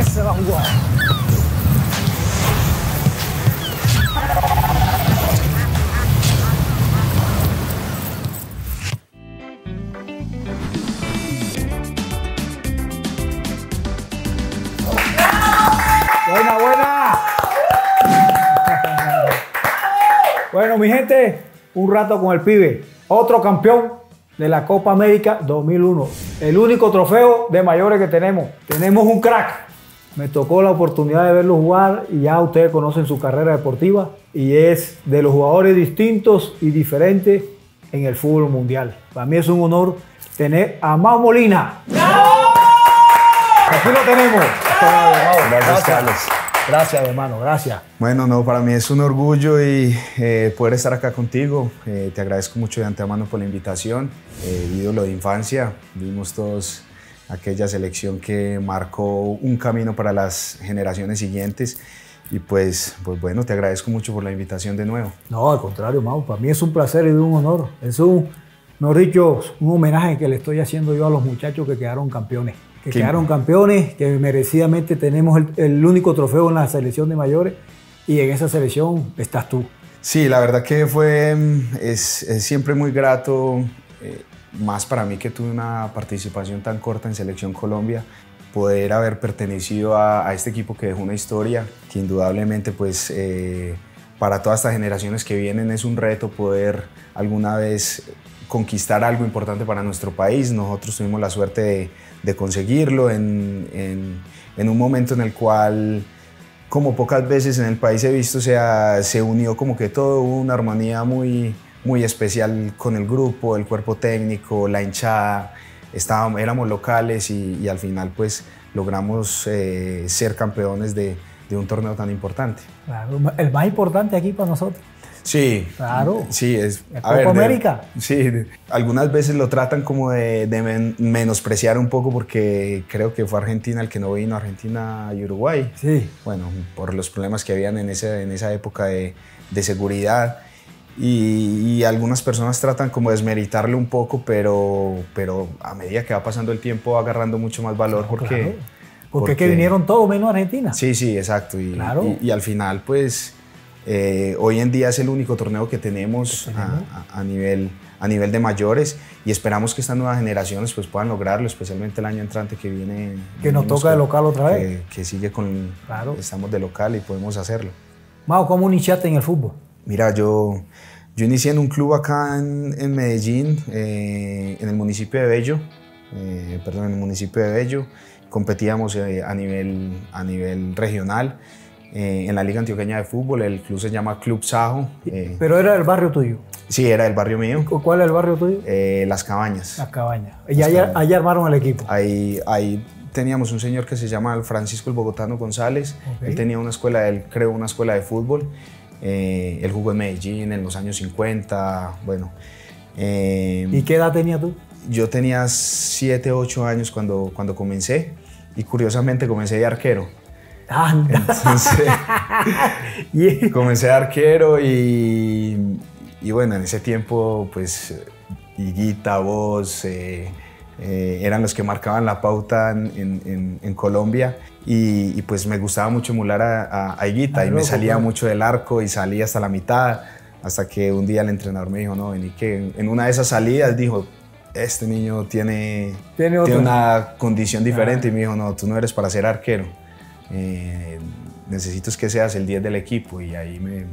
Esa es la jugada. Buena, buena. Bueno, mi gente, un rato con el pibe. Otro campeón de la Copa América 2001. El único trofeo de mayores que tenemos. Tenemos un crack. Me tocó la oportunidad de verlo jugar y ya ustedes conocen su carrera deportiva y es de los jugadores distintos y diferentes en el fútbol mundial. Para mí es un honor tener a Mau Molina. Aquí lo tenemos. Gracias, Carlos. Gracias, hermano. Gracias. Bueno, no, para mí es un orgullo y eh, poder estar acá contigo. Eh, te agradezco mucho de antemano por la invitación. Eh, ídolo de infancia, vimos todos aquella selección que marcó un camino para las generaciones siguientes. Y pues, pues bueno, te agradezco mucho por la invitación de nuevo. No, al contrario, Mau, para mí es un placer y un honor. Es un, mejor dicho, un homenaje que le estoy haciendo yo a los muchachos que quedaron campeones. Que Qué- quedaron campeones, que merecidamente tenemos el, el único trofeo en la selección de mayores y en esa selección estás tú. Sí, la verdad que fue, mm, es, es siempre muy grato, eh, más para mí que tuve una participación tan corta en Selección Colombia, poder haber pertenecido a, este equipo que dejó una historia, que indudablemente pues eh, para todas estas generaciones que vienen es un reto poder alguna vez conquistar algo importante para nuestro país. Nosotros tuvimos la suerte de, conseguirlo en, un momento en el cual como pocas veces en el país he visto, sea, se unió como que todo, hubo una armonía muy, muy especial con el grupo, el cuerpo técnico, la hinchada, estábamos, éramos locales y, y al final pues logramos eh, ser campeones de, de un torneo tan importante. Claro, el más importante aquí para nosotros. Sí, Claro. Sí, es. La Copa América. sí, de- algunas veces lo tratan como de, de men- menospreciar un poco porque creo que fue Argentina el que no vino, Argentina y Uruguay. Sí. Bueno, por los problemas que habían en, ese, en esa época de, de seguridad. Y, y algunas personas tratan como de desmeritarlo un poco, pero, pero a medida que va pasando el tiempo va agarrando mucho más valor porque... Claro. Porque, es que vinieron todos menos Argentina. Sí, sí, exacto. Y, Claro. y- y al final, pues, eh, hoy en día es el único torneo que tenemos, Que a- tenemos. A, a nivel, a nivel de mayores y esperamos que estas nuevas generaciones pues, puedan lograrlo, especialmente el año entrante que viene. Que nos toca de con- local otra vez. Que, que sigue con... Claro. Estamos de local y podemos hacerlo. Mau, ¿cómo iniciaste en el fútbol? Mira, yo, yo inicié en un club acá en, en Medellín, eh, en el municipio de Bello, eh, perdón, en el municipio de Bello. Competíamos eh, a, nivel, a nivel regional eh, en la Liga Antioqueña de Fútbol. El club se llama Club Sajo. eh, Pero era del barrio tuyo. sí, era del barrio mío, ¿Cuál es el barrio tuyo? eh, Las Cabañas. Las cabañas. Y allá, allá armaron el equipo. Ahí, ahí teníamos un señor que se llama Francisco el Bogotano González. Ok. Él tenía una escuela, él creó una escuela de fútbol. Eh, él jugó en Medellín en los años 50. Bueno, eh, ¿Y qué edad tenías tú? yo tenía 7, 8 años cuando, cuando comencé y curiosamente comencé de arquero. Anda. Entonces, comencé de arquero y, y bueno, en ese tiempo pues Higuita, vos, eh, eh, eran los que marcaban la pauta en, en- en- en Colombia y, y, pues me gustaba mucho emular a, a, a Higuita Ah, y me salía mucho del arco y salía hasta la mitad hasta que un día el entrenador me dijo, no, vení que en- una de esas salidas dijo, este niño tiene, Tiene una condición diferente y me dijo, no, tú no eres para ser arquero. Eh, necesito es que seas el 10 del equipo y ahí me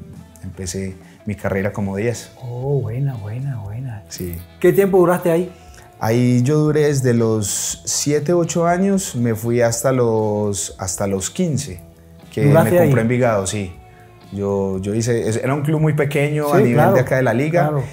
empecé mi carrera como 10. Oh, buena, buena, buena. Sí. ¿Qué tiempo duraste ahí? Ahí yo duré desde los 7, 8 años, me fui hasta los, hasta los 15, que me ¿Duraste compré ahí? en Envigado, sí. Yo, yo hice, era un club muy pequeño a Sí, nivel claro, de acá de la liga claro.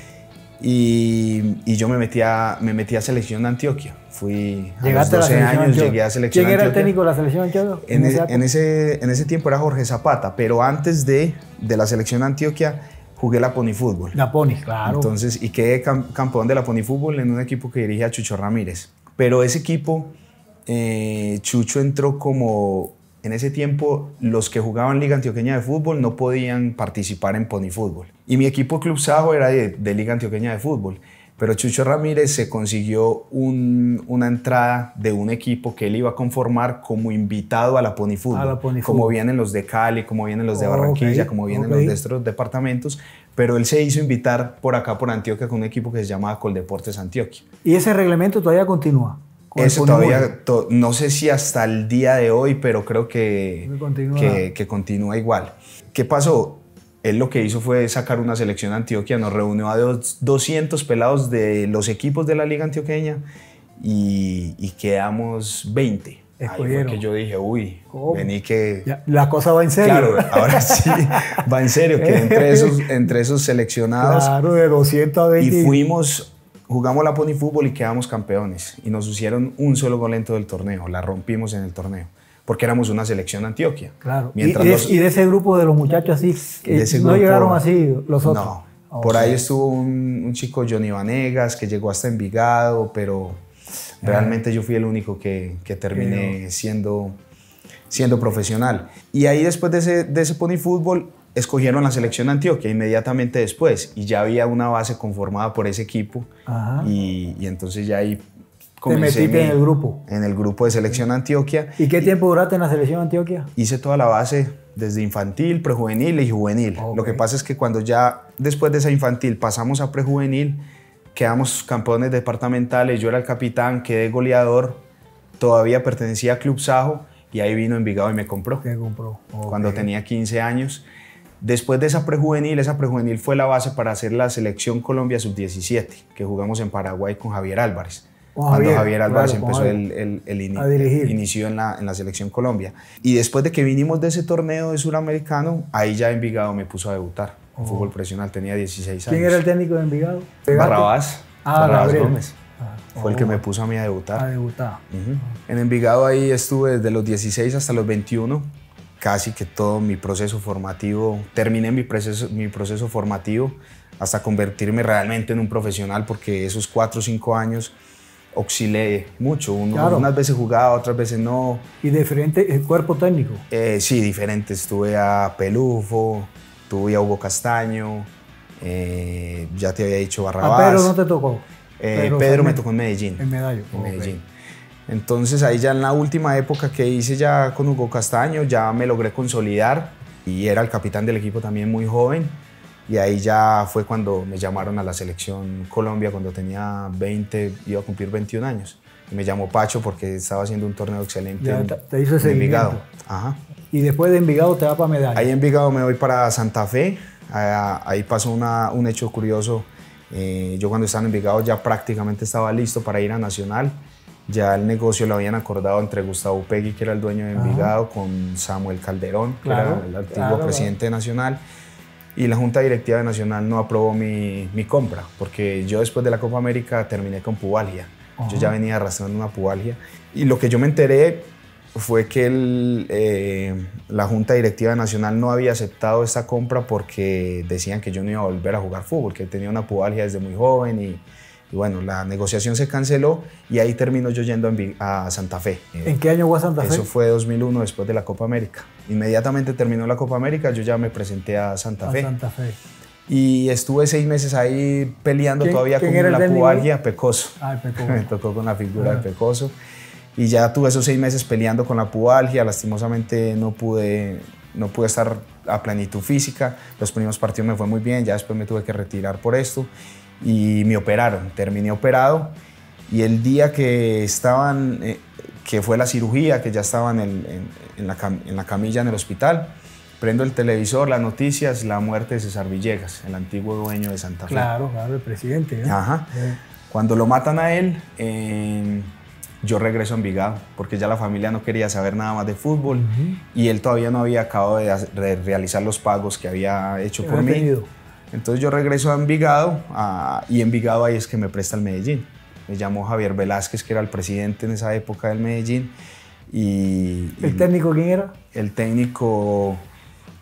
y, y yo me metí, a, me metí a selección de Antioquia. Fui a los Llegaste a la 12 selección años, llegué a selección ¿Quién era el técnico de la selección Antioquia? En, esa e- época? en ese, en ese tiempo era Jorge Zapata, pero antes de, de la selección de Antioquia jugué la Pony Fútbol. La Pony, claro. Entonces, y quedé cam- campeón de la Pony Fútbol en un equipo que dirige a Chucho Ramírez. Pero ese equipo, eh, Chucho entró como, en ese tiempo, los que jugaban Liga Antioqueña de Fútbol no podían participar en Pony Fútbol. Y mi equipo Club Sajo era de, de Liga Antioqueña de Fútbol. Pero Chucho Ramírez se consiguió una entrada de un equipo que él iba a conformar como invitado a la Pony Fútbol, como vienen los de Cali, como vienen los de Barranquilla, como vienen los de estos departamentos, pero él se hizo invitar por acá, por Antioquia, con un equipo que se llama Coldeportes Antioquia. ¿Y ese reglamento todavía continúa? Eso todavía, no sé si hasta el día de hoy, pero creo que que, que continúa igual. ¿Qué pasó? Él lo que hizo fue sacar una selección Antioquia, nos reunió a 200 pelados de los equipos de la liga antioqueña y, quedamos 20. Ahí fue que yo dije, uy, vení que... la cosa va en serio. Claro, ahora sí, va en serio, que entre esos, entre esos seleccionados... Claro, de 200 a 20. Y fuimos, jugamos la Pony Fútbol y quedamos campeones. Y nos hicieron un solo gol en todo el torneo, la rompimos en el torneo porque éramos una selección Antioquia. Claro. ¿Y, de, ese grupo de los muchachos así, no llegaron así los otros? No. por ahí estuvo un, chico Johnny Vanegas que llegó hasta Envigado, pero realmente yo fui el único que, que terminé siendo, siendo profesional. Y ahí después de ese, de ese pony fútbol escogieron la selección Antioquia inmediatamente después y ya había una base conformada por ese equipo y, y, entonces ya ahí te metiste en el grupo. En el grupo de selección Antioquia. ¿Y qué tiempo duraste en la selección Antioquia? Hice toda la base desde infantil, prejuvenil y juvenil. Lo que pasa es que cuando ya después de esa infantil pasamos a prejuvenil, quedamos campeones departamentales, yo era el capitán, quedé goleador, todavía pertenecía a Club Sajo y ahí vino Envigado y me compró. Te compró. Cuando tenía 15 años. Después de esa prejuvenil, esa prejuvenil fue la base para hacer la selección Colombia Sub-17, que jugamos en Paraguay con Javier Álvarez cuando Javier, Álvarez empezó el, el, inicio en la, en la, selección Colombia. Y después de que vinimos de ese torneo de suramericano, ahí ya Envigado me puso a debutar oh. fútbol profesional, tenía 16 años. ¿Quién era el técnico de Envigado? Barrabás, ah, Barrabás Gómez. Ah, fue el que me oh. puso a mí a debutar. A debutar. En Envigado ahí estuve desde los 16 hasta los 21, casi que todo mi proceso formativo, terminé mi proceso, mi proceso formativo hasta convertirme realmente en un profesional, porque esos 4 o 5 años oscilé mucho. Unas veces jugaba, otras veces no. ¿Y diferente el cuerpo técnico? Eh, sí, diferente. Estuve a Pelufo, tuve a Hugo Castaño, eh, ya te había dicho Barrabás. ¿A Pedro no te tocó? Eh, Pedro, me tocó en Medellín. En Medallo. En Medellín. Entonces ahí ya en la última época que hice ya con Hugo Castaño, ya me logré consolidar y era el capitán del equipo también muy joven. Y ahí ya fue cuando me llamaron a la selección Colombia cuando tenía 20, iba a cumplir 21 años. Y me llamó Pacho porque estaba haciendo un torneo excelente te hizo ese Envigado. Ajá. Y después de Envigado te va para Medalla. Ahí en Envigado me voy para Santa Fe. Ahí pasó una, un hecho curioso. Eh, yo cuando estaba en Envigado ya prácticamente estaba listo para ir a Nacional. Ya el negocio lo habían acordado entre Gustavo Pegui, que era el dueño de Envigado, con Samuel Calderón, que era el antiguo presidente nacional y la Junta Directiva Nacional no aprobó mi, mi, compra, porque yo después de la Copa América terminé con pubalgia. Yo ya venía arrastrando una pubalgia. Y lo que yo me enteré fue que el, eh, la Junta Directiva Nacional no había aceptado esta compra porque decían que yo no iba a volver a jugar fútbol, que tenía una pubalgia desde muy joven y y bueno, la negociación se canceló y ahí terminó yo yendo a Santa Fe. ¿En qué año fue a Santa Fe? Eso fue 2001, después de la Copa América. Inmediatamente terminó la Copa América, yo ya me presenté a Santa Fe. Santa Fe. Y estuve seis meses ahí peleando todavía con la pubalgia, Pecoso. Ah, Pecoso. me tocó con la figura de Pecoso. Y ya tuve esos seis meses peleando con la pubalgia, lastimosamente no pude, no pude estar a plenitud física. Los primeros partidos me fue muy bien, ya después me tuve que retirar por esto y me operaron. Terminé operado y el día que estaban, eh, que fue la cirugía, que ya estaban en, en, la, en, la, camilla en el hospital, prendo el televisor, las noticias, la muerte de César Villegas, el antiguo dueño de Santa Fe. Claro, claro, el presidente. ¿eh? Ajá. Cuando lo matan a él, yo regreso a Envigado, porque ya la familia no quería saber nada más de fútbol y él todavía no había acabado de, realizar los pagos que había hecho por mí. Entonces yo regreso a Envigado y Envigado ahí es que me presta el Medellín. Me llamó Javier Velázquez, que era el presidente en esa época del Medellín. Y, ¿El técnico quién era? El técnico,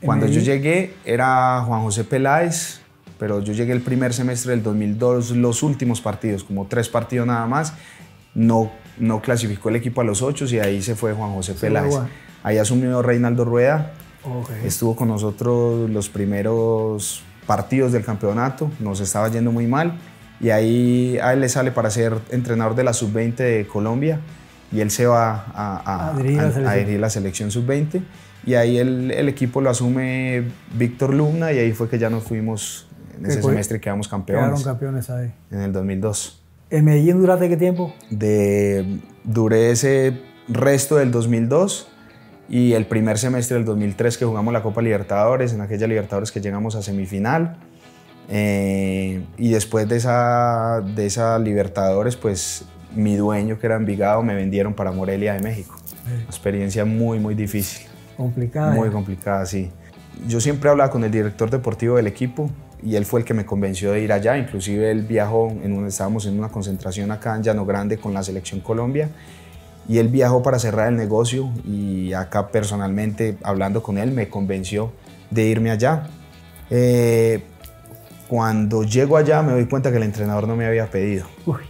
cuando yo llegué, era Juan José Peláez, pero yo llegué el primer semestre del 2002, los últimos partidos, como tres partidos nada más. No, no clasificó el equipo a los ocho y ahí se fue Juan José Peláez. Ahí asumió Reinaldo Rueda. Estuvo con nosotros los primeros partidos del campeonato, nos estaba yendo muy mal y ahí a él le sale para ser entrenador de la sub-20 de Colombia y él se va a, a, dirigir la selección sub-20 y ahí el, el, equipo lo asume Víctor Luna y ahí fue que ya nos fuimos en ese semestre quedamos campeones. Quedaron campeones ahí. En el 2002. ¿En Medellín duraste qué tiempo? De, duré ese resto del 2002 y el primer semestre del 2003 que jugamos la Copa Libertadores, en aquella Libertadores que llegamos a semifinal. Eh, y después de esa, de esa Libertadores, pues mi dueño, que era Envigado, me vendieron para Morelia de México. Experiencia muy, muy difícil. Complicada. Muy complicada, sí. Yo siempre hablaba con el director deportivo del equipo y él fue el que me convenció de ir allá. Inclusive él viajó, en un, estábamos en una concentración acá en Llano Grande con la selección Colombia y él viajó para cerrar el negocio y acá personalmente hablando con él me convenció de irme allá. Eh, cuando llego allá me doy cuenta que el entrenador no me había pedido. Uy,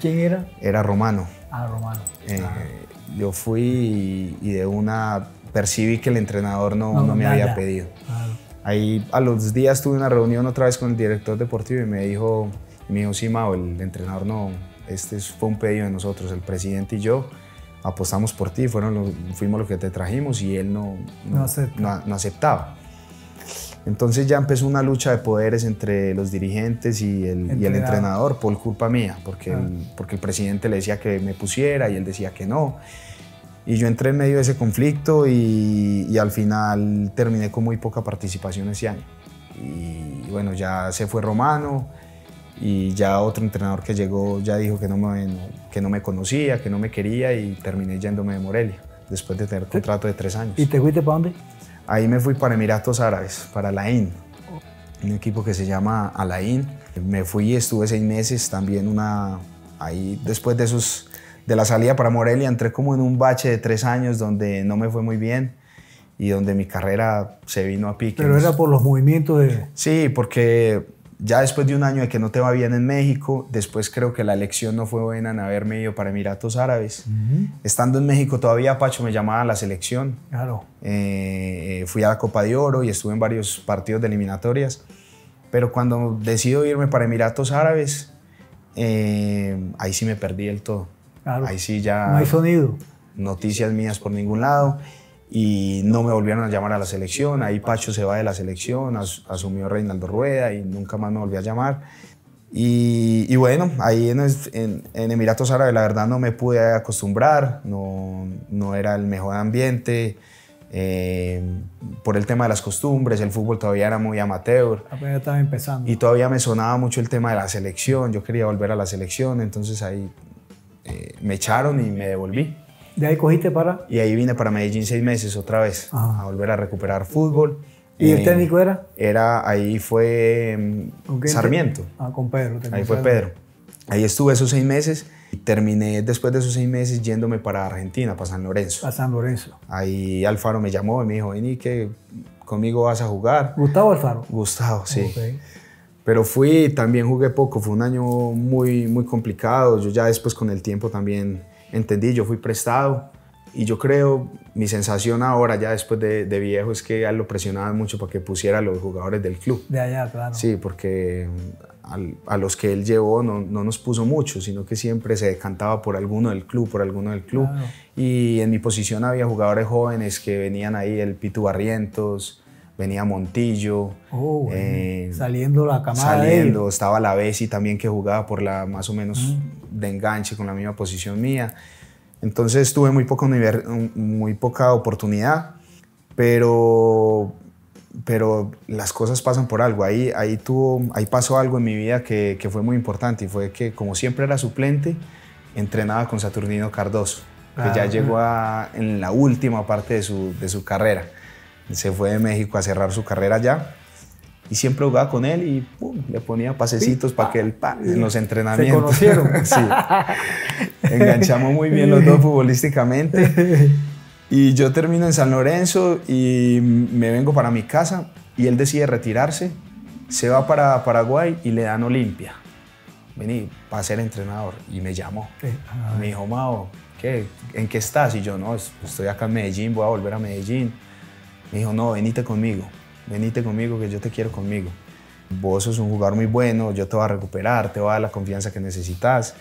¿Quién era? Era Romano. Ah, Romano. Eh, yo fui y, de una percibí que el entrenador no, no, me había pedido. Ahí a los días tuve una reunión otra vez con el director deportivo y me dijo, me dijo, sí, Mao, el entrenador no, este fue un pedido de nosotros, el presidente y yo apostamos por ti, fueron fuimos los que te trajimos y él no, no, aceptaba. Entonces ya empezó una lucha de poderes entre los dirigentes y el, y el entrenador por culpa mía, porque, el, porque el presidente le decía que me pusiera y él decía que no. Y yo entré en medio de ese conflicto y, y al final terminé con muy poca participación ese año. Y bueno, ya se fue Romano, y ya otro entrenador que llegó ya dijo que no me, que no me conocía, que no me quería y terminé yéndome de Morelia después de tener contrato de tres años. ¿Y te fuiste para dónde? Ahí me fui para Emiratos Árabes, para Alain, un equipo que se llama Alain. Me fui y estuve seis meses también una, ahí después de esos, de la salida para Morelia entré como en un bache de tres años donde no me fue muy bien y donde mi carrera se vino a pique. Pero era por los movimientos de... Sí, porque ya después de un año de que no te va bien en México, después creo que la elección no fue buena en haberme ido para Emiratos Árabes. Estando en México todavía Pacho me llamaba a la selección. Claro. Eh, fui a la Copa de Oro y estuve en varios partidos de eliminatorias. Pero cuando decido irme para Emiratos Árabes, eh, ahí sí me perdí del todo. Claro. Ahí sí ya... No hay sonido. Noticias mías por ningún lado y no me volvieron a llamar a la selección. Ahí Pacho se va de la selección, asumió Reinaldo Rueda y nunca más me volvió a llamar. Y, bueno, ahí en, en, Emiratos Árabes la verdad no me pude acostumbrar, no, no era el mejor ambiente. Eh, por el tema de las costumbres, el fútbol todavía era muy amateur. Apenas estaba empezando. Y todavía me sonaba mucho el tema de la selección, yo quería volver a la selección, entonces ahí eh, me echaron y me devolví. ¿De ahí cogiste para? Y ahí vine para Medellín seis meses otra vez, a volver a recuperar fútbol. ¿Y el eh, técnico era? Era, ahí fue mm, Sarmiento. Ah, con Pedro. Ahí fue Pedro. Ahí estuve esos seis meses y terminé después de esos seis meses yéndome para Argentina, para San Lorenzo. A San Lorenzo. Ahí Alfaro me llamó y me dijo, vení que conmigo vas a jugar. ¿Gustavo Alfaro? Gustavo, sí. Pero fui, también jugué poco, fue un año muy, muy complicado. Yo ya después con el tiempo también entendí, yo fui prestado y yo creo, mi sensación ahora ya después de, viejo es que a él lo presionaban mucho para que pusiera a los jugadores del club. De allá, claro. Sí, porque a los que él llevó no, no, nos puso mucho, sino que siempre se decantaba por alguno del club, por alguno del club. Y en mi posición había jugadores jóvenes que venían ahí, el Pitu Barrientos, venía Montillo. Oh, eh, saliendo la camada Saliendo, estaba la Bessi también que jugaba por la más o menos mm. de enganche con la misma posición mía. Entonces tuve muy, poco muy poca oportunidad, pero, pero las cosas pasan por algo. Ahí, ahí, tuvo, ahí pasó algo en mi vida que, que fue muy importante y fue que como siempre era suplente, entrenaba con Saturnino Cardoso, que ya llegó a, en la última parte de su, de su carrera se fue de México a cerrar su carrera allá y siempre jugaba con él y le ponía pasecitos para que él en los entrenamientos. Se conocieron. sí. Enganchamos muy bien los dos futbolísticamente. Y yo termino en San Lorenzo y me vengo para mi casa y él decide retirarse. Se va para Paraguay y le dan Olimpia. Vení, para ser entrenador. Y me llamó. Me dijo, Mao, ¿qué? ¿en qué estás? Y yo, no, estoy acá en Medellín, voy a volver a Medellín. Me dijo, no, venite conmigo, venite conmigo que yo te quiero conmigo. vos sos un jugador muy bueno, yo te voy a recuperar, te voy a dar la confianza que necesitas.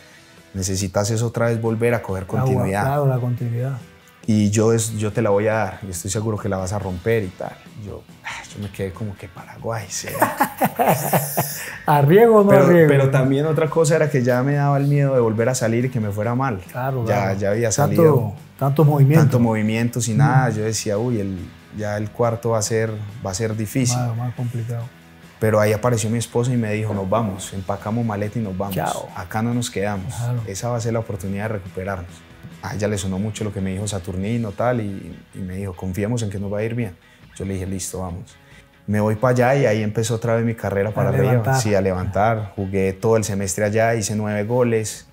Necesitas eso otra vez volver a coger continuidad. Claro, la continuidad. Y yo, yo te la voy a dar y estoy seguro que la vas a romper y tal. Yo, ah, yo me quedé como que Paraguay, sea. ¿Arriesgo o no pero, arriesgo? pero también otra cosa era que ya me daba el miedo de volver a salir y que me fuera mal. Claro, ya, claro. ya había Tanto- salido Tantos movimientos. tanto movimientos y nada. Yo decía, uy, el, ya el cuarto va a ser, va a ser difícil. más, más complicado. Pero ahí apareció mi esposa y me dijo, nos vamos, empacamos maleta y nos vamos. Chao. Acá no nos quedamos. Claro. Esa va a ser la oportunidad de recuperarnos. A ella le sonó mucho lo que me dijo Saturnino tal y, y me dijo, confiemos en que nos va a ir bien. Yo le dije, listo, vamos. Me voy para allá y ahí empezó otra vez mi carrera para arriba. levantar. Sí, a levantar. Jugué todo el semestre allá, hice nueve goles.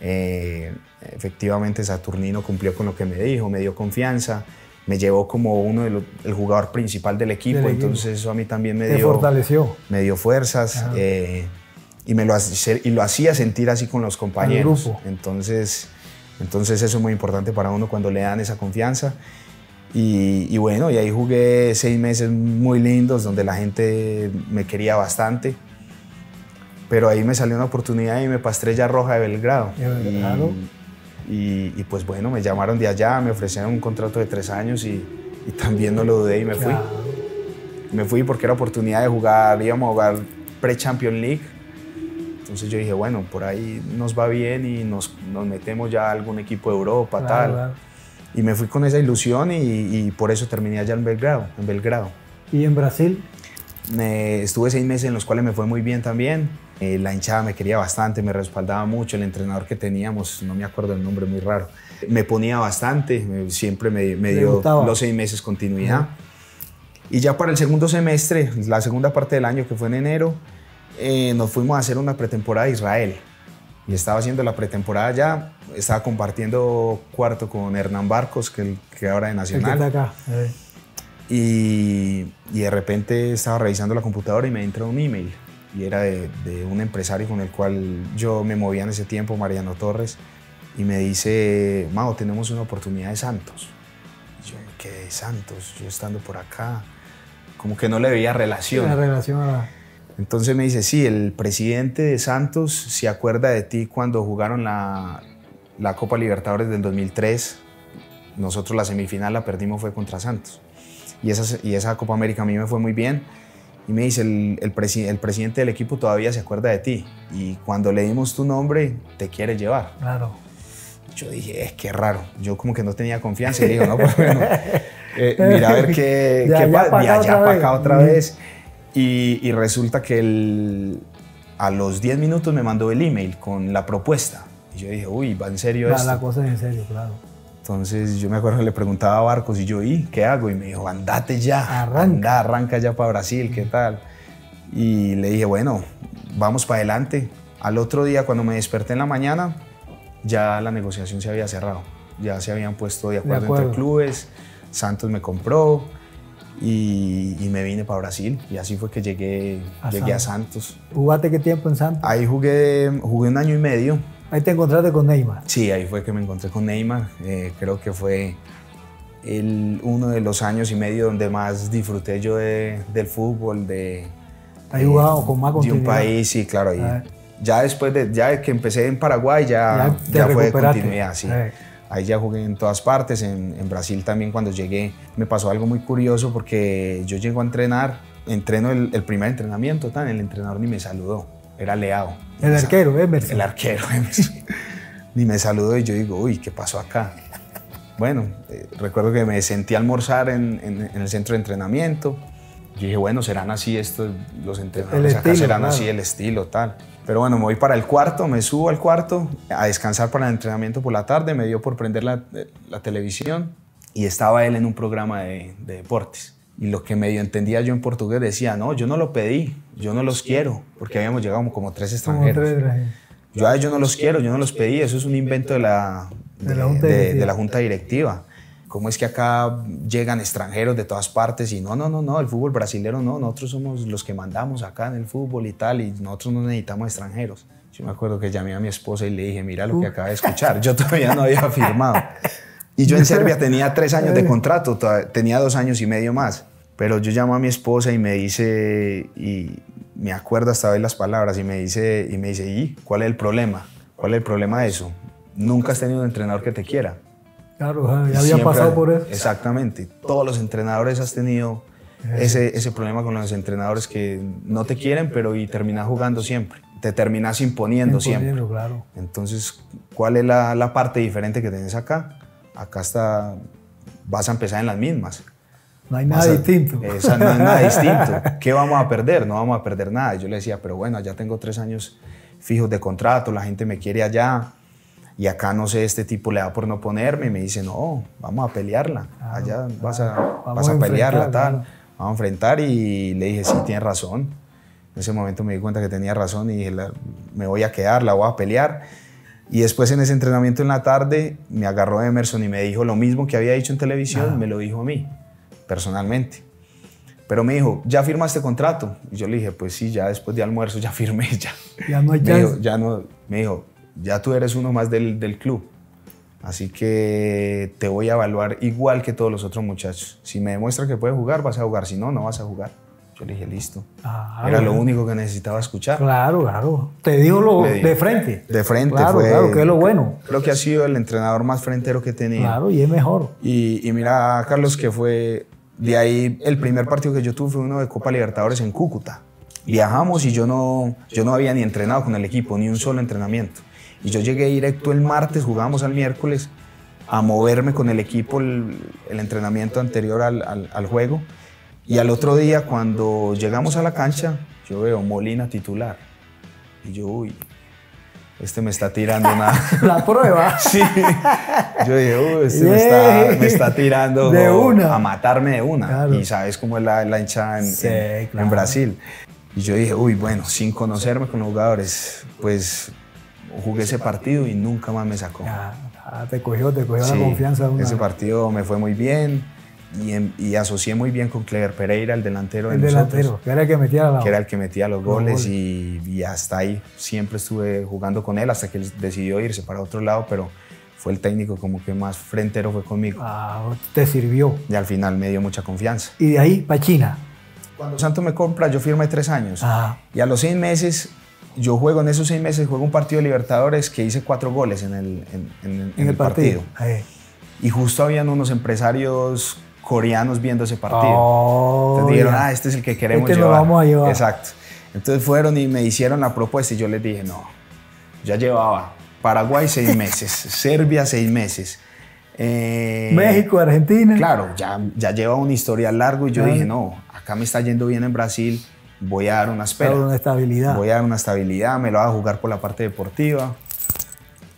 Eh, efectivamente Saturnino cumplió con lo que me dijo, me dio confianza. Me llevó como uno de los- el jugador principal del equipo, Del equipo. entonces eso a mí también me Te dio fortaleció. me dio fuerzas eh, y, me lo, y lo hacía sentir así con los compañeros. grupo. Entonces, entonces eso es muy importante para uno cuando le dan esa confianza. Y, y bueno, y ahí jugué seis meses muy lindos donde la gente me quería bastante. Pero ahí me salió una oportunidad y me para Estrella Roja de Belgrado. De Belgrado. Y, y- y pues bueno, me llamaron de allá, me ofrecieron un contrato de tres años y, y también no lo dudé y me fui. Claro. Me fui porque era oportunidad de jugar, íbamos a jugar pre-Champion League. Entonces yo dije, bueno, por ahí nos va bien y nos, nos metemos ya a algún equipo de Europa, Claro, tal. claro. Y me fui con esa ilusión y, y por eso terminé allá en Belgrado. En Belgrado. Y en Brasil, estuve seis meses en los cuales me fue muy bien también. Eh, la hinchada me quería bastante, me respaldaba mucho. El entrenador que teníamos, no me acuerdo el nombre, muy raro, me ponía bastante, me- siempre me, me dio gustaba. los seis meses continuidad. Y ya para el segundo semestre, la segunda parte del año que fue en enero, eh, nos fuimos a hacer una pretemporada a Israel. Y estaba haciendo la pretemporada allá, estaba compartiendo cuarto con Hernán Barcos, que, el, que ahora de el que Nacional. está acá. eh. Y, y de repente estaba revisando la computadora y me entra un email. Y era de, de un empresario con el cual yo me movía en ese tiempo, Mariano Torres. Y me dice, Mao, tenemos una oportunidad de Santos. Y yo me quedé Santos, yo estando por acá. Como que no le veía relación. La relación a la... Entonces me dice, sí, el presidente de Santos se acuerda de ti cuando jugaron la, la Copa Libertadores del 2003. Nosotros la semifinal la perdimos fue contra Santos. Y esa, y esa Copa América a mí me fue muy bien. Y me dice, el, el, presi- el presidente del equipo todavía se acuerda de ti. Y cuando le dimos tu nombre, te quiere llevar. Claro. Yo dije, es que raro. Yo como que no tenía confianza y le digo, no, pues bueno, eh, mira a ver qué, De qué allá pa- pa' de acá allá otra para acá otra vez. Y, y resulta que el- a los 10 minutos me mandó el email con la propuesta. Y yo dije, uy, ¿va en serio La, esto? la cosa es en serio, claro. Entonces yo me acuerdo que le preguntaba a Barcos y yo, ¿y qué hago? Y me dijo, andate ya, Arranca. anda, arranca ya para Brasil, ¿qué tal? Y le dije, bueno, vamos para adelante. Al otro día, cuando me desperté en la mañana, ya la negociación se había cerrado. Ya se habían puesto de acuerdo, acuerdo. entre clubes, Santos me compró y, y me vine para Brasil. Y así fue que llegué, A llegué a Santos. ¿Jugaste qué tiempo en Santos? Ahí jugué, jugué un año y medio. Ahí te encontraste con Neymar. Sí, ahí fue que me encontré con Neymar. Eh, creo que fue el, uno de los años y medio donde más disfruté yo de- del fútbol, de, Ahí jugado con más de un país, sí, claro. ahí- Ah. ya después de ya que empecé en Paraguay, ya, Ya ya fue de continuidad, sí. Eh. Ahí ya jugué en todas partes, en, en Brasil también cuando llegué me pasó algo muy curioso porque yo llego a entrenar, entreno el, el primer entrenamiento, tan, el entrenador ni me saludó, era Leao. El arquero, Emerson. El arquero, Emerson. Ni me saludó y yo digo, uy, ¿qué pasó acá? Bueno, eh, recuerdo que me sentí a almorzar en, en- en el centro de entrenamiento. Yo dije, bueno, serán así estos, los entrenadores acá, serán claro. así el estilo, tal. Pero bueno, me voy para el cuarto, me subo al cuarto a descansar para el entrenamiento por la tarde. Me dio por prender la, la televisión y estaba él en un programa de, de deportes. Y lo que medio entendía yo en portugués decía, no, yo no lo pedí, yo no los quiero, porque habíamos llegado como, como tres Como extranjeros. tres extranjeros. Yo a ellos no los quiero, yo no los pedí, eso es un invento de la, De la Junta Directiva. de la Junta Directiva. ¿Cómo es que acá llegan extranjeros de todas partes y no, no, no, no, el fútbol brasilero no, nosotros somos los que mandamos acá en el fútbol y tal, y nosotros no necesitamos extranjeros. Yo me acuerdo que llamé a mi esposa y le dije, mira lo que acaba de escuchar, yo todavía no había firmado. Y yo en Serbia tenía tres años de contrato, tenía dos años y medio más. Pero yo llamo a mi esposa y me dice, y me acuerdo hasta hoy las palabras y me dice, y me dice, ¿y cuál es el problema? ¿Cuál es el problema de eso? Nunca has tenido un entrenador que te quiera. Claro, ya había pasado por eso. Exactamente. Todos los entrenadores has tenido ese, ese problema con los entrenadores que no te quieren, pero y terminas jugando siempre. Te terminas imponiendo, siempre. Claro. Entonces, ¿cuál es la, la parte diferente que tienes acá? Acá está, vas a empezar en las mismas. No hay nada distinto. Esa, no hay nada distinto. ¿Qué vamos a perder? No vamos a perder nada. yo le decía, pero bueno, ya tengo tres años fijos de contrato, la gente me quiere allá. Y acá no sé, este tipo le da por no ponerme y me dice, no, vamos a pelearla. allá vas a, vas a, pelearla, tal. Vamos a enfrentar y le dije, sí, tienes razón. En ese momento me di cuenta que tenía razón y dije, me voy a quedar, la voy a pelear. Y después en ese entrenamiento en la tarde me agarró Emerson y me dijo lo mismo que había dicho en televisión, me lo dijo a mí personalmente. Pero me dijo, ¿ya firmaste contrato? Y yo le dije, pues sí, ya después de almuerzo ya firmé, ya. Ya no hay me dijo, ya no, me dijo, ya tú eres uno más del, del, club. Así que te voy a evaluar igual que todos los otros muchachos. Si me demuestra que puedes jugar, vas a jugar. Si no, no vas a jugar. Yo le dije, listo. Ah, Era lo único que necesitaba escuchar. Claro, claro. Te dijo lo de frente. De frente. Claro, fue, claro, que es lo bueno. Creo que ha sido el entrenador más frentero que he tenido. Claro, y es mejor. Y, y mira, Carlos, que fue de ahí el primer partido que yo tuve fue uno de Copa Libertadores en Cúcuta. Viajamos y yo no, yo no había ni entrenado con el equipo, ni un solo entrenamiento. Y yo llegué directo el martes, jugábamos al miércoles, a moverme con el equipo el, entrenamiento anterior al, al, juego. Y al otro día, cuando llegamos a la cancha, yo veo Molina titular. Y yo, uy, este me está tirando una... La prueba. sí. Yo dije, uy, este me, está, tirando de una. a matarme de una. Y sabes cómo es la, la hinchada en, en, Brasil. Y yo dije, uy, bueno, sin conocerme con los jugadores, pues jugué ese partido y nunca más me sacó. te cogió, te cogió la confianza. Una. Ese partido me fue muy bien y, asocié muy bien con Clever Pereira, el delantero de el delantero, que era el que metía, que era el que metía los, goles, Y, hasta ahí siempre estuve jugando con él hasta que él decidió irse para otro lado, pero fue el técnico como que más frentero fue conmigo. Ah, te sirvió. Y al final me dio mucha confianza. Y de ahí para China. Cuando Santos me compra, yo firmé tres años. Ah. Y a los seis meses, yo juego en esos seis meses, juego un partido de Libertadores que hice cuatro goles en el, en, el, partido. Y justo habían unos empresarios coreanos viendo ese partido. Oh, Entonces dijeron, ah, este es el que queremos este llevar. Lo vamos a llevar. Exacto. Entonces fueron y me hicieron la propuesta y yo les dije, no, ya llevaba Paraguay seis meses, Serbia seis meses. Eh, México, Argentina. Claro, ya, ya lleva un historial largo y yo dije, no, acá me está yendo bien en Brasil, voy a dar una espera. una estabilidad. Voy a dar una estabilidad, me lo voy a jugar por la parte deportiva.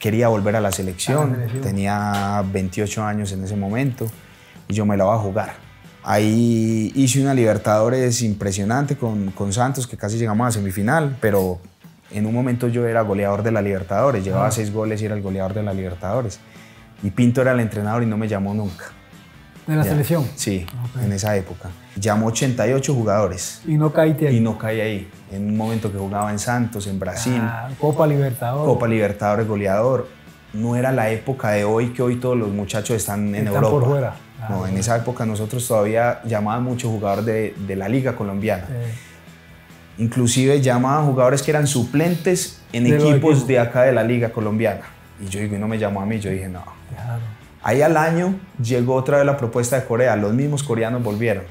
Quería volver a la selección, tenía 28 años en ese momento yo me la voy a jugar. Ahí hice una Libertadores impresionante con, con Santos, que casi llegamos a semifinal, pero en un momento yo era goleador de la Libertadores, llevaba ah. seis goles y era el goleador de la Libertadores. Y Pinto era el entrenador y no me llamó nunca. ¿De la selección? Sí, en esa época. Llamó 88 jugadores. ¿Y no caíste ahí? Y no caí ahí. En un momento que jugaba en Santos, en Brasil. Ah, Copa Libertadores. Copa Libertadores, goleador. No era la época de hoy que hoy todos los muchachos están en están Europa. por fuera. No, en esa época nosotros todavía llamaban muchos jugadores de, de, la liga colombiana. Inclusive llamaban jugadores que eran suplentes en equipos de acá de la liga colombiana. Y yo digo, y no me llamó a mí, yo dije, no. Claro. Ahí al año llegó otra vez la propuesta de Corea, los mismos coreanos volvieron.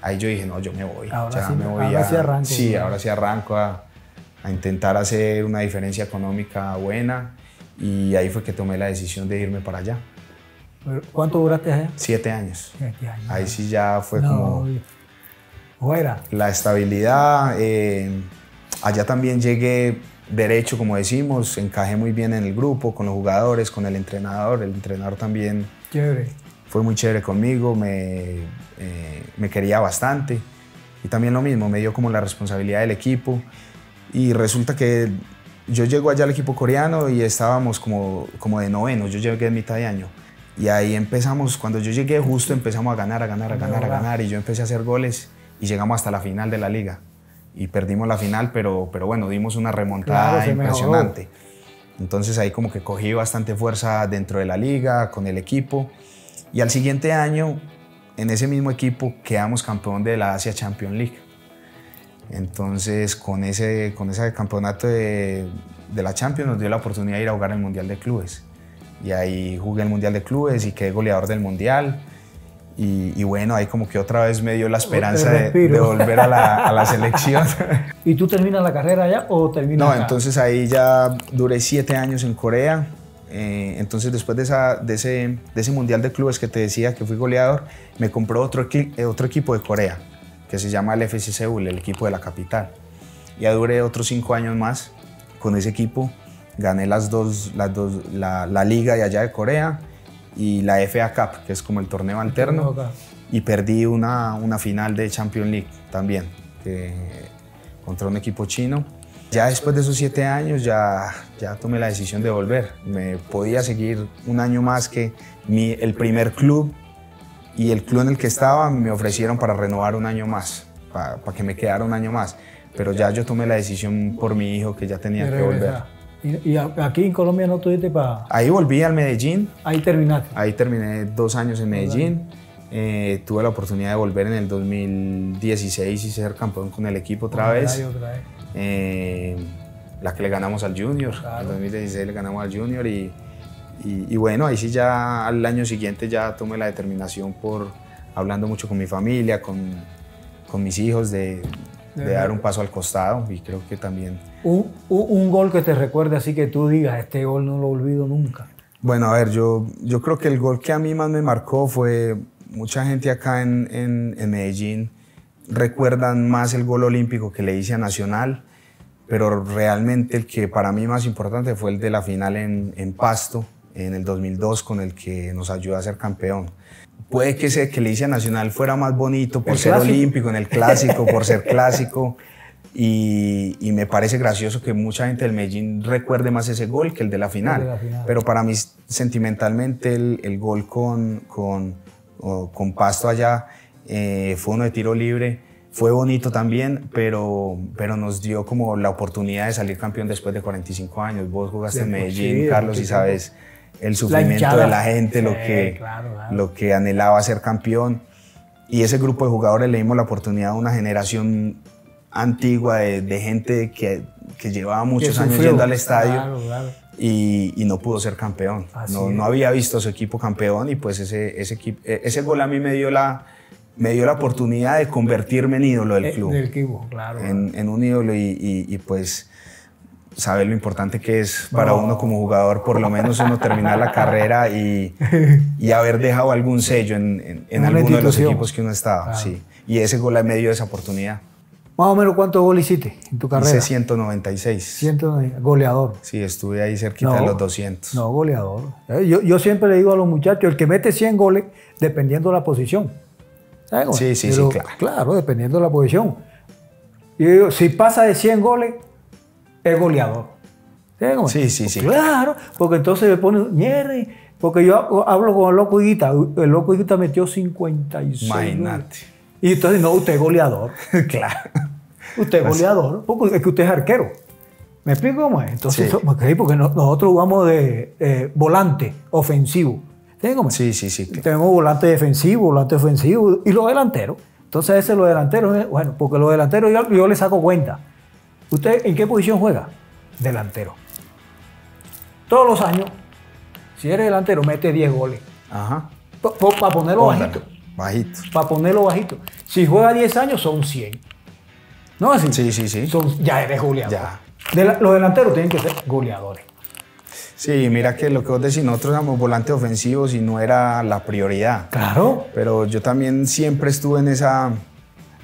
Ahí yo dije, no, yo me voy. Ahora sí, me voy ahora sí arranco. Sí, ahora sí arranco a, a intentar hacer una diferencia económica buena. Y ahí fue que tomé la decisión de irme para allá. ¿Cuánto duraste allá? Siete años. Siete años. Ahí sí ya fue como... Fuera. La estabilidad. Eh, allá también llegué derecho, como decimos, encajé muy bien en el grupo, con los jugadores, con el entrenador. El entrenador también chévere. fue muy chévere conmigo, me, eh, me quería bastante. Y también lo mismo, me dio como la responsabilidad del equipo. Y resulta que yo llego allá al equipo coreano y estábamos como, como de noveno, yo llegué en mitad de año. Y ahí empezamos, cuando yo llegué justo empezamos a ganar, a ganar, a ganar, a ganar y yo empecé a hacer goles y llegamos hasta la final de la liga. Y perdimos la final, pero, pero bueno, dimos una remontada impresionante. Entonces ahí como que cogí bastante fuerza dentro de la liga, con el equipo. Y al siguiente año, en ese mismo equipo, quedamos campeón de la Asia Champions League. Entonces, con ese, con ese campeonato de, de la Champions nos dio la oportunidad de ir a jugar el Mundial de Clubes. Y ahí jugué el Mundial de Clubes y quedé goleador del Mundial. Y, bueno, ahí como que otra vez me dio la esperanza de, volver a la, a la, selección. ¿Y tú terminas la carrera allá o terminas No, entonces ahí ya duré siete años en Corea. Eh, entonces después de, esa, de, ese, de ese Mundial de Clubes que te decía que fui goleador, me compró otro, eh, otro equipo de Corea, que se llama el FC Seúl, el equipo de la capital. Ya duré otros cinco años más con ese equipo. Gané las dos, las dos la, la liga de allá de Corea y la FA Cup, que es como el torneo alterno. Y perdí una, una final de Champions League también, contra un equipo chino. Ya después de esos siete años ya, ya tomé la decisión de volver. Me podía seguir un año más que mi, el primer club y el club en el que estaba me ofrecieron para renovar un año más, para, para que me quedara un año más. Pero ya yo tomé la decisión por mi hijo que ya tenía que volver. ¿Y, aquí en Colombia no tuviste para...? Ahí volví al Medellín. Ahí terminaste. Ahí terminé dos años en Medellín. Eh, tuve la oportunidad de volver en el 2016 y ser campeón con el equipo otra vez. Eh, la que le ganamos al Junior. En el 2016 le ganamos al Junior y, y, bueno, ahí sí ya al año siguiente ya tomé la determinación por hablando mucho con mi familia, con, con mis hijos de, de dar un paso al costado y creo que también... Un, un, gol que te recuerde así que tú digas, este gol no lo olvido nunca. Bueno, a ver, yo, yo creo que el gol que a mí más me marcó fue, mucha gente acá en, en, en Medellín. Recuerdan más el gol olímpico que le hice a Nacional, pero realmente el que para mí más importante fue el de la final en, en Pasto, en el 2002, con el que nos ayudó a ser campeón puede que ese que le hice a Nacional fuera más bonito por ser olímpico en el clásico, por ser clásico. Y, me parece gracioso que mucha gente del Medellín recuerde más ese gol que el de la final. Pero para mí, sentimentalmente, el, gol con, con, con, Pasto allá eh, fue uno de tiro libre. Fue bonito también, pero, pero nos dio como la oportunidad de salir campeón después de 45 años. Vos jugaste en Medellín, Carlos, y sabes el sufrimiento de la gente, lo, que, lo que anhelaba ser campeón. Y ese grupo de jugadores le dimos la oportunidad a una generación antigua de, gente que, que, llevaba muchos años yendo al estadio y, y, no pudo ser campeón. No, no, había visto a su equipo campeón y pues ese, ese, e, ese gol a mí me dio la, me dio la oportunidad de convertirme en ídolo del eh, club. Del equipo, claro. En, en un ídolo y, y pues sabe lo importante que es para uno como jugador, por lo menos uno terminar la carrera y, y haber dejado algún sello en, en, alguno de los equipos que uno estaba. Sí. Y ese gol me dio esa oportunidad. Más o menos cuántos goles hiciste en tu carrera? Hice 196. 196. Goleador. Sí, estuve ahí cerquita de los 200. No, goleador. Eh, yo, yo, siempre le digo a los muchachos, el que mete 100 goles, dependiendo de la posición. Sí, sí, sí, claro. Claro, dependiendo de la posición. Y digo, si pasa de 100 goles, es goleador. Sí, sí, sí. Claro, porque entonces me pone, mierda, porque yo hablo con el loco Higuita, el loco Higuita metió 56. Imagínate. Y entonces, no, usted es goleador. claro. Usted es goleador, porque es que usted es arquero. ¿Me explico cómo es? Entonces, porque nosotros jugamos de eh, volante ofensivo. Sí, sí, sí. Tenemos volante defensivo, volante ofensivo y los delanteros. Entonces, ese los delanteros, bueno, porque los delanteros yo, yo le saco cuenta. ¿Usted en qué posición juega? Delantero. Todos los años, si eres delantero, mete 10 goles. Ajá. Para ponerlo bajito. Bajito. Para ponerlo bajito. Si juega 10 años, son 100. ¿No así? Sí, sí, sí. ya eres goleador. Ya. los delanteros tienen que ser goleadores. Sí, mira que lo que vos decís, nosotros éramos volantes ofensivos y no era la prioridad. Claro. Pero yo también siempre estuve en esa,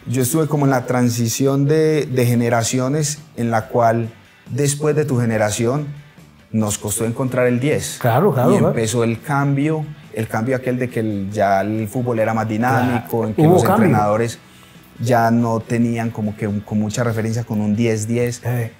yo estuve como en la transición de, generaciones en la cual después de tu generación nos costó encontrar el 10. Claro, claro. Y empezó el cambio, el cambio aquel de que ya el fútbol era más dinámico, en que los entrenadores ya no tenían como que con mucha referencia con un 10-10. Eh.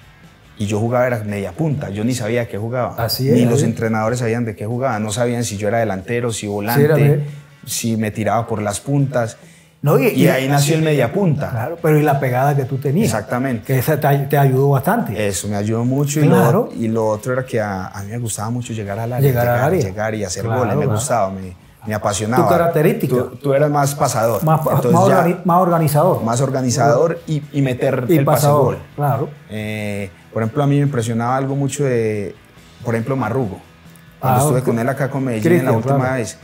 Y yo jugaba era media punta, yo ni sabía qué jugaba. Así Ni los entrenadores sabían de qué jugaba, no sabían si yo era delantero, si volante, si me tiraba por las puntas y, ahí nació el mediapunta. Claro, pero y la pegada que tú tenías. Exactamente. Que esa te, ayudó bastante. Eso me ayudó mucho. Y, lo, y lo otro era que a, mí me gustaba mucho llegar al área. Llegar, al área. Llegar y hacer goles. Me gustaba. Me, me apasionaba. Tu característica. Tú, tú eras más pasador. Más, Entonces más, ya- más organizador. más organizador y, y meter y el pase pasador. gol. Claro. Eh, por ejemplo, a mí me impresionaba algo mucho de, por ejemplo, Marrugo. Cuando Ah, estuve ok. con él acá con Medellín en la Cristian, última claro. vez,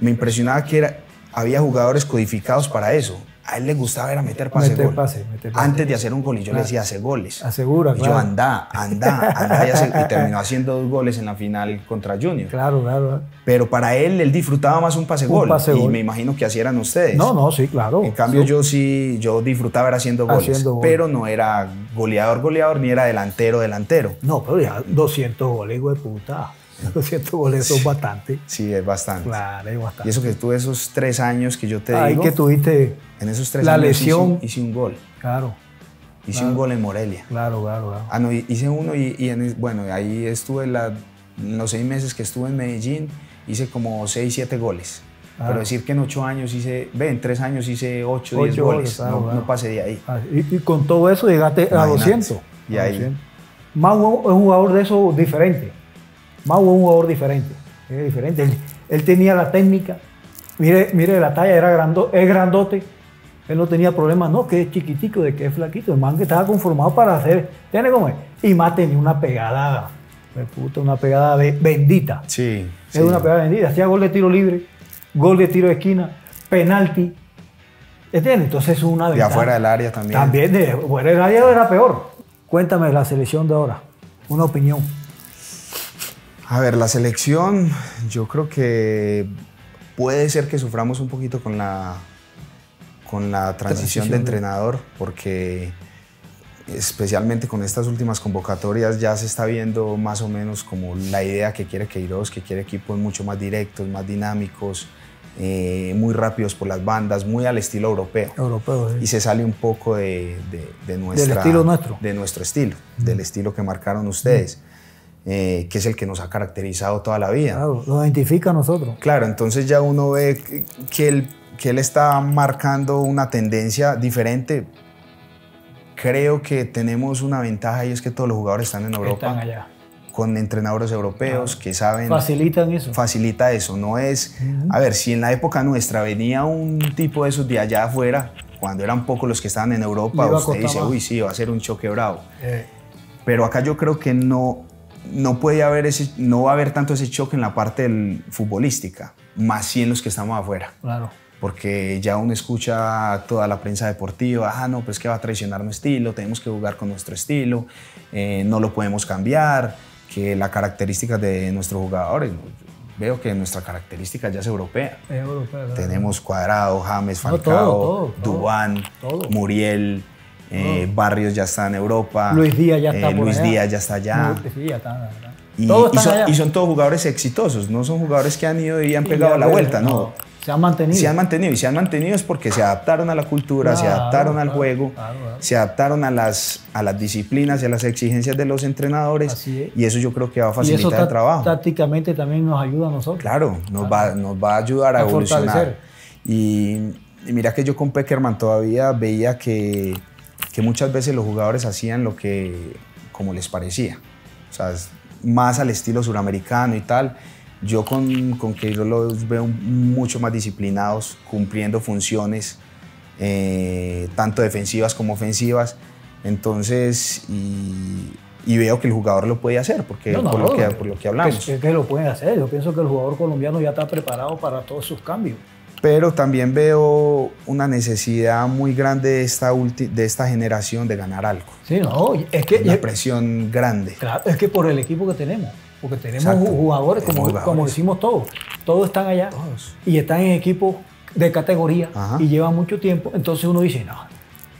me impresionaba que era, había jugadores codificados para eso. A él le gustaba era meter pase Meter gol. pase, meter pase. Antes de hacer un gol y yo le decía, hace goles. Asegura, Y yo anda, anda, anda y, hace- y terminó haciendo dos goles en la final contra Junior. Claro, claro. Pero para él, él disfrutaba más un pase Un gol. pase y gol. me imagino que así eran ustedes. No, no, sí, claro. En cambio, Sí. yo sí, yo disfrutaba era haciendo goles, Haciendo goles. pero no era goleador, goleador, ni era delantero, delantero. No, pero ya 200 goles, güey, puta. 200 goles son bastante. Sí, es bastante. Claro, es Y bastante. eso que tuve esos tres años que yo te Ahí digo, que tuviste, en esos tres la años lesión. hice, hice un gol. claro, Hice un gol en Morelia. claro, claro. claro. Ah, no, hice uno y, y en- bueno, ahí estuve la- los seis meses que estuve en Medellín, hice como seis, siete goles. Ah. Pero decir que en ocho años hice, ve, en tres años hice ocho, diez Ocho goles. goles, claro, no, no pasé de ahí. Ah, Y, y con todo eso llegaste a Imagínate. 200. Y ahí. 200. Mau es un jugador de esos diferente. Mau es un jugador diferente. Es diferente. Él, él tenía la técnica. Mire, mire la talla, era grando, es grandote. Él no tenía problemas, no, que es chiquitico, de que es flaquito. El man que estaba conformado para hacer. ¿Tiene cómo es? Y más tenía una pegada, de puta, una pegada be- bendita. Sí. Es sí. una pegada bendita. Hacía gol de tiro libre, gol de tiro de esquina, penalti. ¿Entiendes? Entonces es una De ventaja. afuera del área también. También, de fuera del área era peor. Cuéntame la selección de ahora. Una opinión. A ver, la selección, yo creo que puede ser que suframos un poquito con la, con la transición, Transición de entrenador, porque especialmente con estas últimas convocatorias ya se está viendo más o menos como la idea que quiere Queiroz, que quiere equipos mucho más directos, más dinámicos, eh, muy rápidos por las bandas, muy al estilo europeo Europeo. y se sale un poco de, de- de nuestra, estilo nuestro. De nuestro estilo, del estilo que marcaron ustedes, eh, que es el que nos ha caracterizado toda la vida. Claro, lo identifica a nosotros. Claro, entonces ya uno ve que- él, que él está marcando una tendencia diferente. Creo que tenemos una ventaja y es que todos los jugadores están en Europa Están allá. con entrenadores europeos que saben Facilitan eso. facilita eso. No es, a ver, si en la época nuestra venía un tipo de esos de allá afuera, cuando eran pocos los que estaban en Europa, usted dice, más. uy, sí, va a ser un choque bravo. Eh, Pero acá yo creo que no, no puede haber ese, no va a haber tanto ese choque en la parte del futbolística, más sí en los que estamos afuera. claro. Porque ya uno escucha toda la prensa deportiva, ah, no, pues que va a traicionar nuestro estilo, tenemos que jugar con nuestro estilo, eh, no lo podemos cambiar, que la característica de nuestros jugadores, veo que nuestra característica ya es europea. Es. Tenemos Cuadrado, James, No, Falcao, todo, todo, todo, Dubán, todo. Muriel, eh, Barrios ya está en Europa. Luis Díaz ya está eh, por Luis allá. Díaz ya está allá. Está. Y, Todos y están son, allá. y son todos jugadores exitosos, no son jugadores que han ido y han pegado la vuelta, no. Se han mantenido. Se han mantenido y se han mantenido es porque se adaptaron a la cultura, se Claro, adaptaron al juego, claro, se adaptaron a las, a las disciplinas y a las exigencias de los entrenadores Así es. y eso yo creo que va a y eso facilitar el trabajo. tácticamente también nos ayuda a nosotros. Claro, nos, Va, nos va a ayudar a, A evolucionar. Y, y mira que yo con Peckerman todavía veía que, que muchas veces los jugadores hacían lo que como les parecía. O sea, es más al estilo suramericano y tal. Yo con, con Queiroz los veo mucho más disciplinados, cumpliendo funciones, eh, tanto defensivas como ofensivas. Entonces, y, y veo que el jugador lo puede hacer, porque No, no, por, lo que, por lo que hablamos. Que, que lo pueden hacer. Yo pienso que el jugador colombiano ya está preparado para todos sus cambios. Pero también veo una necesidad muy grande de esta, ulti- de esta generación de ganar algo. Sí, no, es que, Una presión grande. claro, es que por el equipo que tenemos, porque tenemos Exacto. jugadores, como, Tenemos jugadores. como decimos todos, todos están allá Todos. y están en equipos de categoría Ajá. y llevan mucho tiempo, entonces uno dice, no,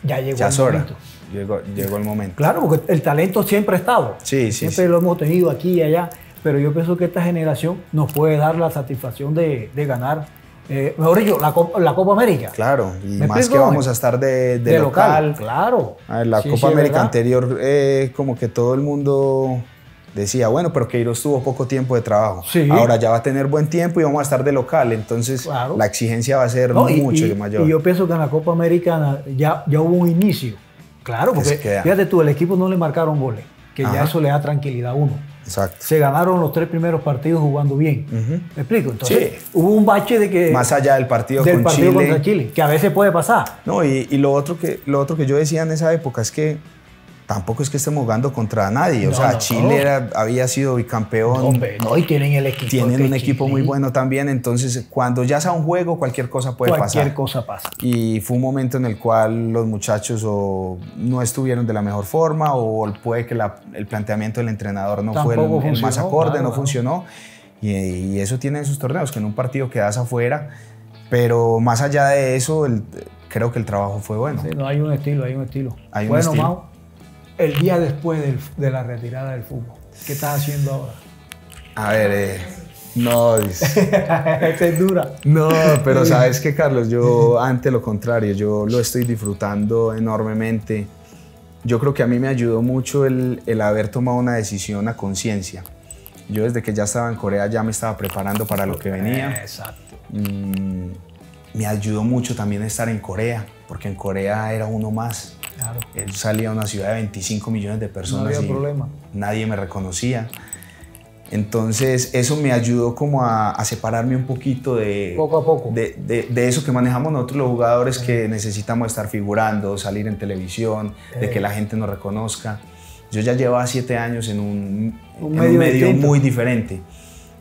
ya llegó Ya el es hora. momento. Llegó, llegó el momento. Claro, porque el talento siempre ha estado. Sí, sí, Siempre sí. lo hemos tenido aquí y allá. Pero yo pienso que esta generación nos puede dar la satisfacción de, de ganar, eh, mejor dicho, la, Copa- la Copa América. Claro, y ¿Me más explico? que vamos a estar de, de de local. local. Claro. A ver, la Sí, Copa sí, América verdad. anterior, eh, como que todo el mundo decía, bueno, pero Queiroz tuvo poco tiempo de trabajo. Sí. Ahora ya va a tener buen tiempo y vamos a estar de local. Entonces, Claro. la exigencia va a ser No, mucho y, mayor. y yo pienso que en la Copa Americana ya, ya hubo un inicio. Claro, porque fíjate tú, el equipo no le marcaron goles, que ya eso le da tranquilidad a uno. Exacto. Se ganaron los tres primeros partidos jugando bien. ¿Me explico? Entonces, hubo un bache de que. Más allá del partido, del partido contra Chile, que a veces puede pasar. No, y, y, lo, otro que, lo otro que yo decía en esa época es que tampoco es que estemos jugando contra nadie. o sea, Chile había sido bicampeón. No, y tienen el equipo. Tienen un equipo muy bueno también. Entonces, cuando ya sea un juego, cualquier cosa puede pasar. Cualquier cosa pasa. Y fue un momento en el cual los muchachos o no estuvieron de la mejor forma o puede que el planteamiento del entrenador no fue el, más acorde, no funcionó. Y, eso tiene en sus torneos, que en un partido quedas afuera. Pero más allá de eso, creo que el trabajo fue bueno. Sí, no, hay un estilo, hay un estilo. Hay un bueno, estilo el día después de la retirada del fútbol? ¿Qué estás haciendo ahora? A ver, eh, no, Esta es dura. No, pero sabes que Carlos, yo ante lo contrario, yo lo estoy disfrutando enormemente. Yo creo que a mí me ayudó mucho el, haber tomado una decisión a conciencia. Yo desde que ya estaba en Corea ya me estaba preparando para lo que venía. Exacto. Mm, me ayudó mucho también estar en Corea, porque en Corea era uno más. Él salía a una ciudad de 25 millones de personas no había problema. nadie me reconocía. Entonces eso me ayudó como a, separarme un poquito de, poco a poco. De, de, eso que manejamos nosotros los jugadores que necesitamos estar figurando, salir en televisión, de que la gente nos reconozca. Yo ya llevaba siete años en un, medio, muy diferente.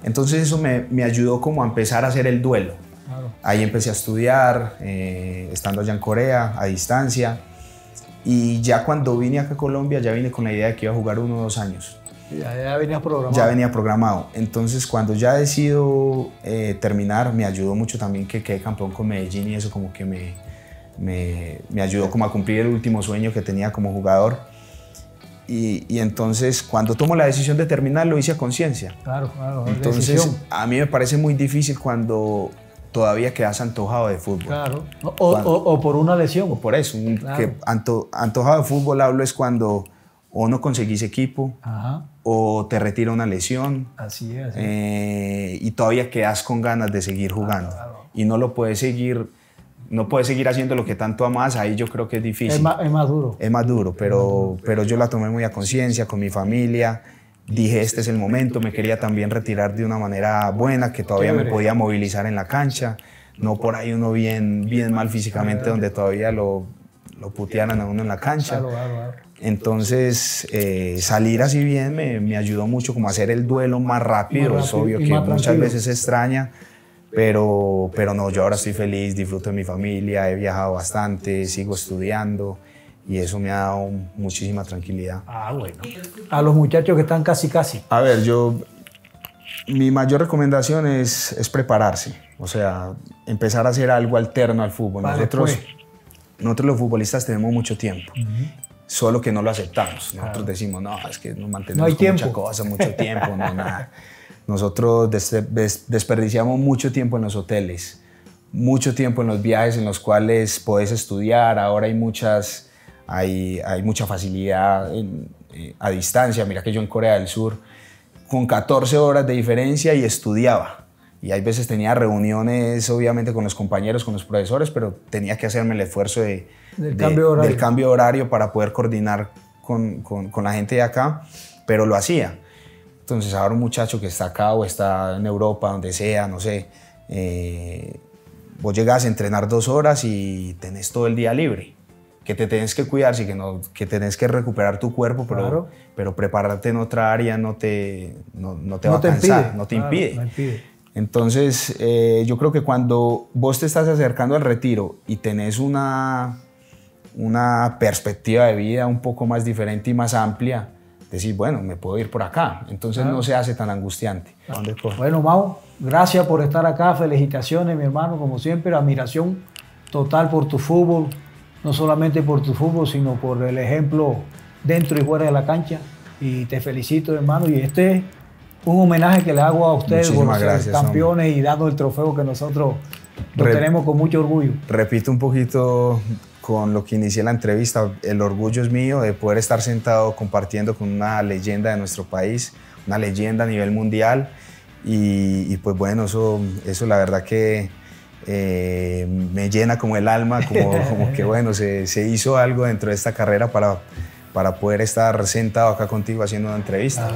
Entonces eso me, me, ayudó como a empezar a hacer el duelo. Ahí empecé a estudiar, eh, estando allá en Corea, a distancia. Y ya cuando vine acá a Colombia, ya vine con la idea de que iba a jugar uno o dos años. Ya, venía programado. Ya venía programado. Entonces, cuando ya decido eh, terminar, me ayudó mucho también que quedé campeón con Medellín y eso como que me, me, me ayudó como a cumplir el último sueño que tenía como jugador. Y, y, entonces, cuando tomo la decisión de terminar, lo hice a conciencia. Claro, claro. Entonces, a mí me parece muy difícil cuando todavía quedas antojado de fútbol. Claro. O, por una lesión. O por eso. Que antojado de fútbol hablo es cuando o no conseguís equipo o te retira una lesión. Así es. Eh, y todavía quedas con ganas de seguir jugando. Y no lo puedes seguir. No puedes seguir haciendo lo que tanto amas, ahí yo creo que es difícil. Es más, es más duro. Es más duro, pero, pero yo la tomé muy a conciencia con mi familia dije este es el momento, me quería también retirar de una manera buena, que todavía me podía movilizar en la cancha, no por ahí uno bien, bien mal físicamente donde todavía lo, lo putearan a uno en la cancha. Entonces, eh, salir así bien me, me, ayudó mucho como a hacer el duelo más rápido, es obvio que muchas veces se extraña, pero, pero no, yo ahora estoy feliz, disfruto de mi familia, he viajado bastante, sigo estudiando, y eso me ha dado muchísima tranquilidad. Ah, bueno. A los muchachos que están casi, casi. A ver, yo, mi mayor recomendación es, es prepararse, o sea, empezar a hacer algo alterno al fútbol. nosotros, pues. nosotros los futbolistas tenemos mucho tiempo. Solo que no lo aceptamos. Nosotros decimos, no, es que nos mantenemos no hay con mucha cosa, mucho tiempo, no, nada. Nosotros desperdiciamos mucho tiempo en los hoteles, mucho tiempo en los viajes en los cuales podés estudiar. Ahora hay muchas hay, hay mucha facilidad eh, a distancia. Mira que yo en Corea del Sur, con 14 horas de diferencia y estudiaba. Y hay veces tenía reuniones, obviamente, con los compañeros, con los profesores, pero tenía que hacerme el esfuerzo de, del, cambio horario. del, cambio horario. para poder coordinar con, con, con, la gente de acá, pero lo hacía. Entonces, ahora un muchacho que está acá o está en Europa, donde sea, no sé, eh, vos llegas a entrenar dos horas y tenés todo el día libre que te tienes que cuidar, sí, que, no, que tenés que recuperar tu cuerpo, pero, pero prepararte en otra área no te, no, no te va a cansar, no te impide. Entonces, eh, yo creo que cuando vos te estás acercando al retiro y tenés una, una perspectiva de vida un poco más diferente y más amplia, decís, bueno, me puedo ir por acá. Entonces no se hace tan angustiante. Bueno, Mau, gracias por estar acá. Felicitaciones, mi hermano, como siempre. Admiración total por tu fútbol, no solamente por tu fútbol, sino por el ejemplo dentro y fuera de la cancha. Y te felicito, hermano. Y este es un homenaje que le hago a ustedes por ser campeones y dando el trofeo que nosotros lo tenemos con mucho orgullo. Repito un poquito con lo que inicié la entrevista. El orgullo es mío de poder estar sentado compartiendo con una leyenda de nuestro país, una leyenda a nivel mundial. Y, y pues bueno, eso, eso la verdad que eh, me llena como el alma, como, que bueno, se, se, hizo algo dentro de esta carrera para, para poder estar sentado acá contigo haciendo una entrevista.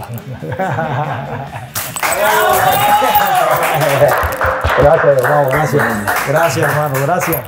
Ah. gracias, hermano, gracias. Gracias, hermano, gracias.